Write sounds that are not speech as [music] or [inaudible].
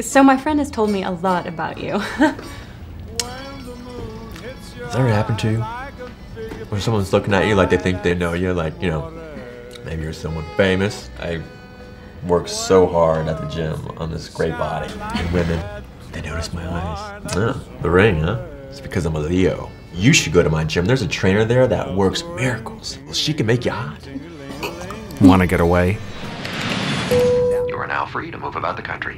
So my friend has told me a lot about you. [laughs] Has that ever happened to you? When someone's looking at you like they think they know you, like, you know, maybe you're someone famous. I work so hard at the gym on this great body. And women, they notice my eyes. Yeah, the ring, huh? It's because I'm a Leo. You should go to my gym. There's a trainer there that works miracles. Well, she can make you hot. Want to get away? You are now free to move about the country.